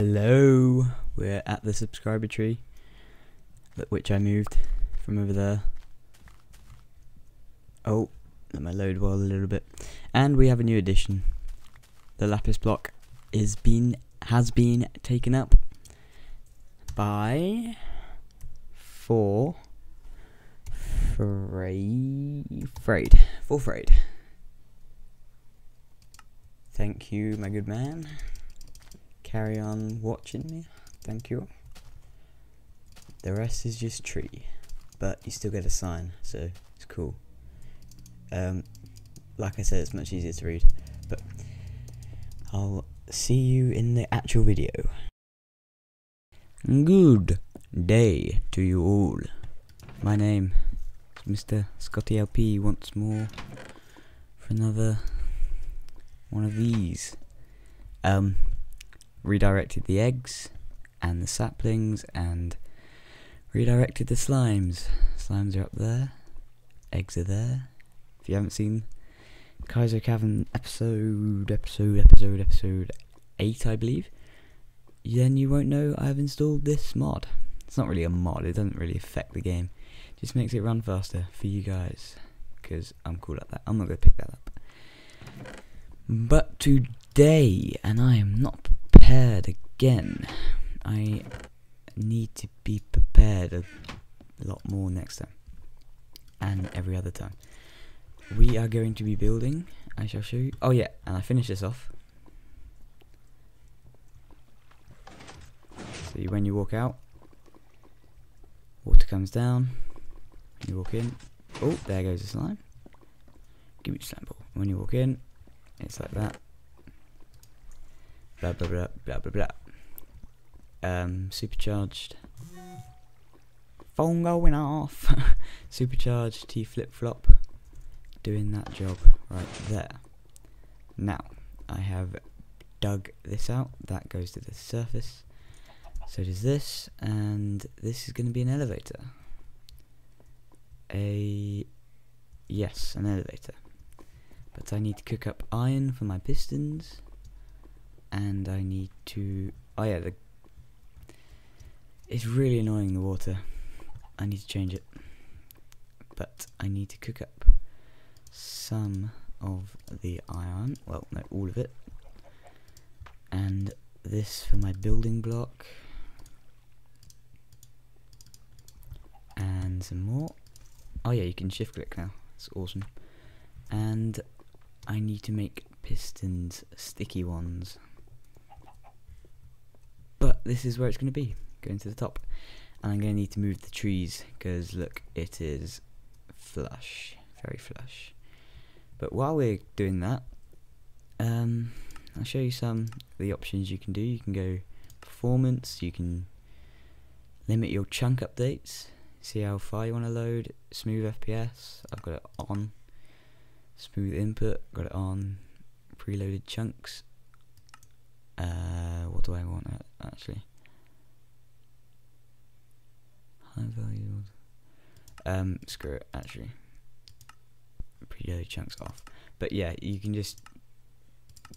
Hello, we're at the subscriber tree, which I moved from over there. Oh, let my load well a little bit, and we have a new addition. The lapis block is been has been taken up by four frayed frayed four frayed. Thank you, my good man carry on watching me. Thank you. The rest is just tree, but you still get a sign, so it's cool. Um, like I said, it's much easier to read, but I'll see you in the actual video. Good day to you all. My name is Mr. Scotty LP once more for another one of these. Um, redirected the eggs and the saplings and redirected the slimes. Slimes are up there, eggs are there. If you haven't seen Kaiser Cavern episode, episode, episode, episode 8, I believe, then you won't know I've installed this mod. It's not really a mod, it doesn't really affect the game. It just makes it run faster for you guys, because I'm cool at that. I'm not going to pick that up. But today, and I am not prepared again. I need to be prepared a lot more next time. And every other time. We are going to be building. I shall show you. Oh yeah, and I finish this off. So when you walk out, water comes down. You walk in. Oh, there goes the slime. Give me the slime ball. When you walk in, it's like that blah blah blah blah blah blah. Um, supercharged. Phone going off. supercharged T flip flop. Doing that job right there. Now, I have dug this out. That goes to the surface. So does this, and this is going to be an elevator. A yes, an elevator. But I need to cook up iron for my pistons and I need to. Oh yeah, the. It's really annoying the water. I need to change it, but I need to cook up some of the iron. Well, no, all of it, and this for my building block, and some more. Oh yeah, you can shift click now. It's awesome. And I need to make pistons, sticky ones this is where it's going to be, going to the top. And I'm going to need to move the trees, because look, it is flush, very flush. But while we're doing that, um, I'll show you some the options you can do. You can go performance, you can limit your chunk updates, see how far you want to load, smooth FPS, I've got it on, smooth input, got it on, preloaded chunks, uh, do I want it actually? High value. Um, screw it. Actually, pretty early chunks off. But yeah, you can just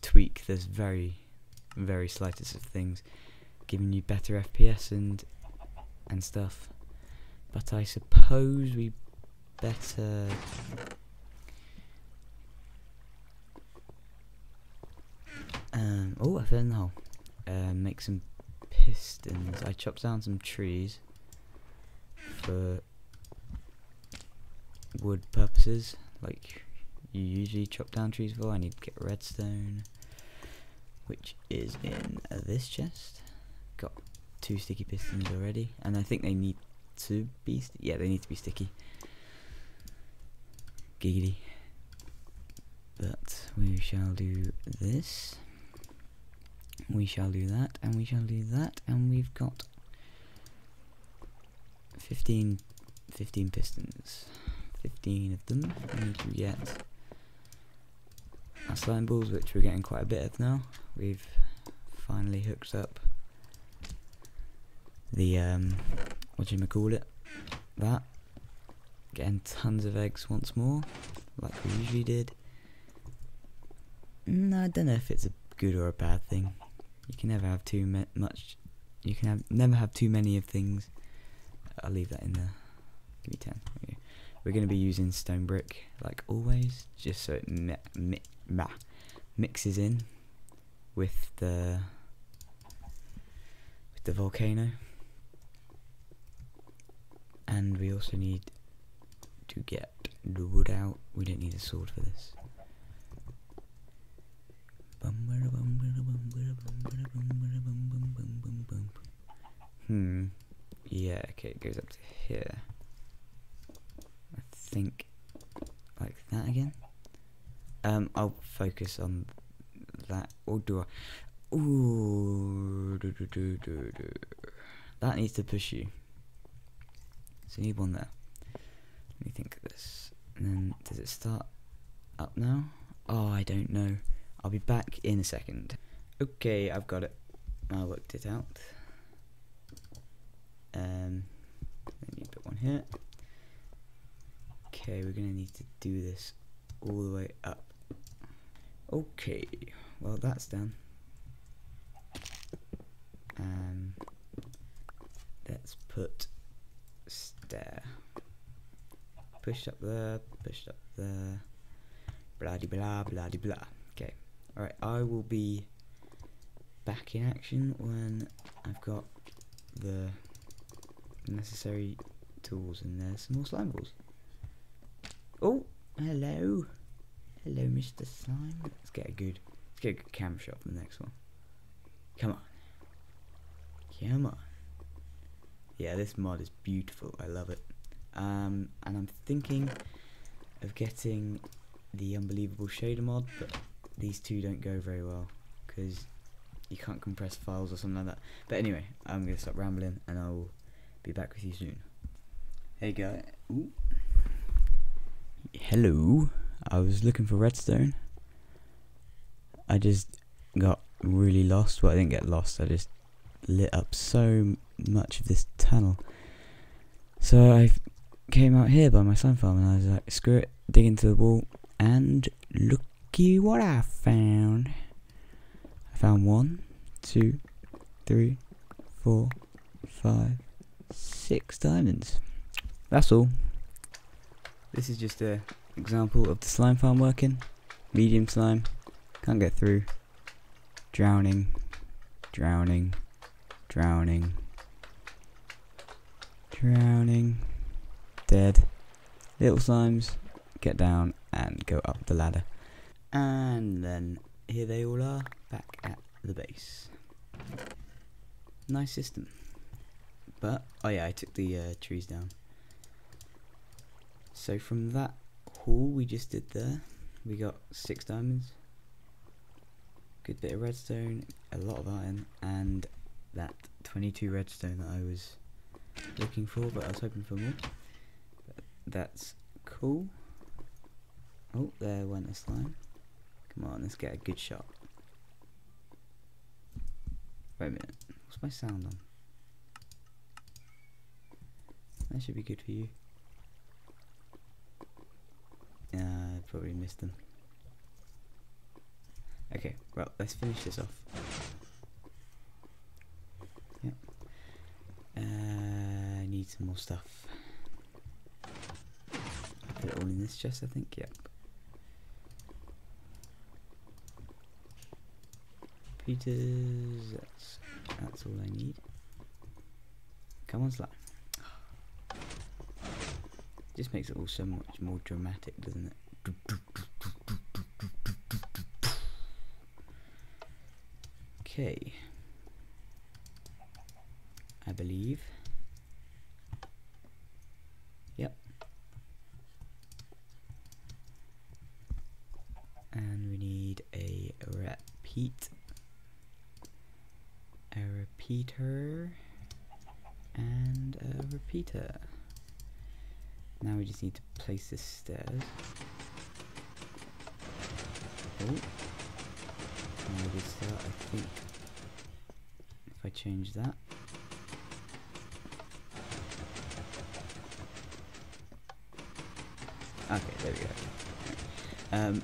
tweak this very, very slightest of things, giving you better FPS and and stuff. But I suppose we better Um, oh, I found the hole. Um, make some pistons. I chopped down some trees for wood purposes, like you usually chop down trees for. I need to get redstone, which is in uh, this chest. Got two sticky pistons already, and I think they need to be. yeah, they need to be sticky. Giggity. But we shall do this we shall do that, and we shall do that, and we've got 15, 15 pistons. 15 of them. We need to get our slime balls, which we're getting quite a bit of now. We've finally hooked up the, um, what do you call it? That. Getting tons of eggs once more, like we usually did. No, I don't know if it's a good or a bad thing You can never have too much. You can have never have too many of things. I'll leave that in there. Give me ten. Okay. We're going to be using stone brick like always, just so it mi- mi- ma- mixes in with the with the volcano. And we also need to get the wood out. We don't need a sword for this. Hmm. Yeah, okay, it goes up to here. I think like that again. Um, I'll focus on that. Or do I? Ooh, do, do, do, do, do. that needs to push you. So you need one there. Let me think of this. And then does it start up now? Oh, I don't know. I'll be back in a second. Okay, I've got it. I worked it out. Um, then you put one here. Okay, we're gonna need to do this all the way up. Okay, well that's done. Um, let's put stair. Push up there, push up there. Blah de blah blah de blah. Alright, I will be back in action when I've got the necessary tools and there's some more slime balls. Oh, hello. Hello, Mr. Slime. Let's get a good let's get a good cam shot for the next one. Come on. Come on. Yeah, this mod is beautiful. I love it. Um, and I'm thinking of getting the unbelievable shader mod, but these two don't go very well because you can't compress files or something like that. But anyway, I'm gonna stop rambling and I'll be back with you soon. Hey guy. Ooh. Hello. I was looking for redstone. I just got really lost. Well, I didn't get lost. I just lit up so much of this tunnel. So I came out here by my slime farm and I was like, screw it, dig into the wall, and looky what I found. I found one, two, three, four, five, six diamonds. That's all. This is just a example of the slime farm working. Medium slime, can't get through. Drowning, drowning, drowning, drowning, dead. Little slimes, get down and go up the ladder. And then here they all are, back at the base. Nice system. But, oh yeah, I took the uh, trees down. So from that haul we just did there, we got six diamonds, good bit of redstone, a lot of iron, and that 22 redstone that I was looking for, but I was hoping for more. That's cool. Oh, there went a slime. Come on, let's get a good shot. Wait a minute, what's my sound on? That should be good for you. I probably missed them. Okay, well, let's finish this off. Yep. Uh, I need some more stuff. Put it all in this chest, I think. Yep. Peters. That's that's all I need. Come on, slime. Just makes it all so much more dramatic, doesn't it? Okay. I believe. Yep. And we need a repeat. Repeater. And a repeater. Now we just need to place the stairs. Oh. Now we start, I think. If I change that. Okay, there we go. Um,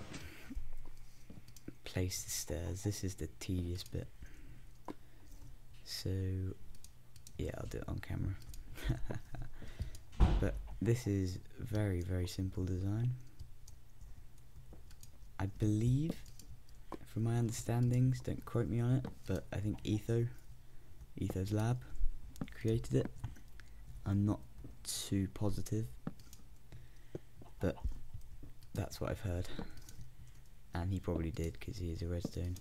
place the stairs. This is the tedious bit. So yeah, I'll do it on camera. but this is very, very simple design. I believe, from my understandings, don't quote me on it, but I think Etho, Etho's lab, created it. I'm not too positive, but that's what I've heard. And he probably did because he is a redstone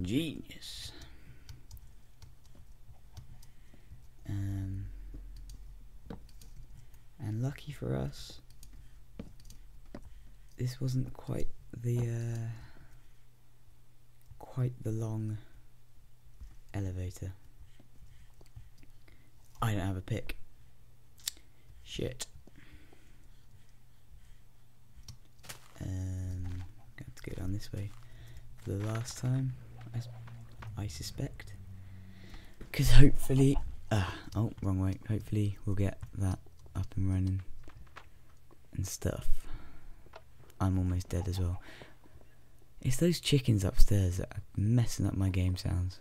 genius. Um, and lucky for us, this wasn't quite the uh, quite the long elevator. I don't have a pick. Shit. Um, got to go down this way for the last time, I, I suspect. Because hopefully, uh, oh, wrong way. Hopefully, we'll get that up and running and stuff. I'm almost dead as well. It's those chickens upstairs that are messing up my game sounds.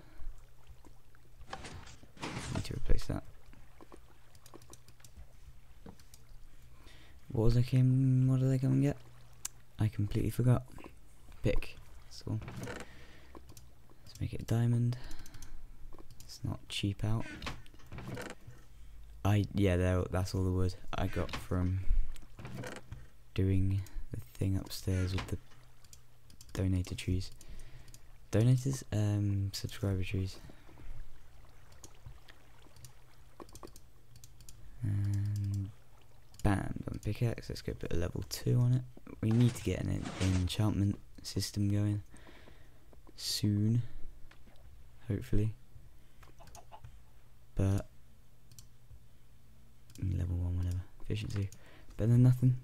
Need to replace that. What was I came? What did I come and get? I completely forgot. Pick. So let's make it diamond. It's not cheap out. I yeah. That's all the wood I got from doing the thing upstairs with the donated trees. Donators, um, subscriber trees. And bam, on pickaxe. Let's go put a level two on it. We need to get an, an enchantment system going soon, hopefully. But level one, whatever efficiency, better than nothing.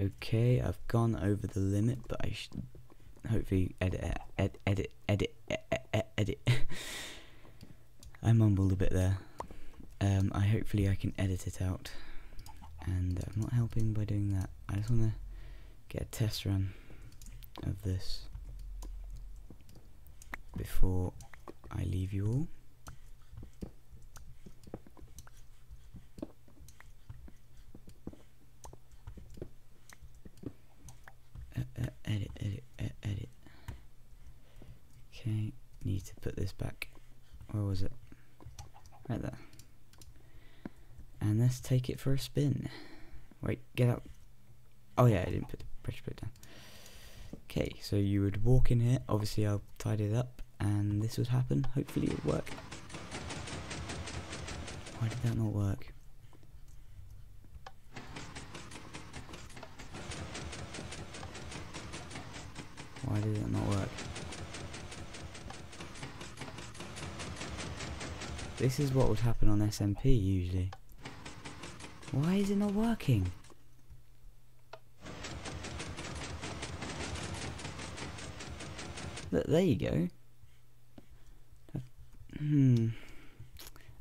Okay, I've gone over the limit, but I should hopefully edit, ed, edit, edit, edit, edit. I mumbled a bit there. Um, I hopefully I can edit it out, and I'm not helping by doing that. I just want to get a test run of this before I leave you all. Uh, uh, edit, edit, uh, edit. Okay, need to put this back. Where was it? Right there. And let's take it for a spin. Wait, get up. Oh yeah, I didn't put the pressure plate down. Okay, so you would walk in here. Obviously, I'll tidy it up, and this would happen. Hopefully, it would work. Why did that not work? Why did it not work? This is what would happen on SMP usually. Why is it not working? There you go. Hmm.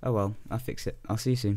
Oh well, I'll fix it. I'll see you soon.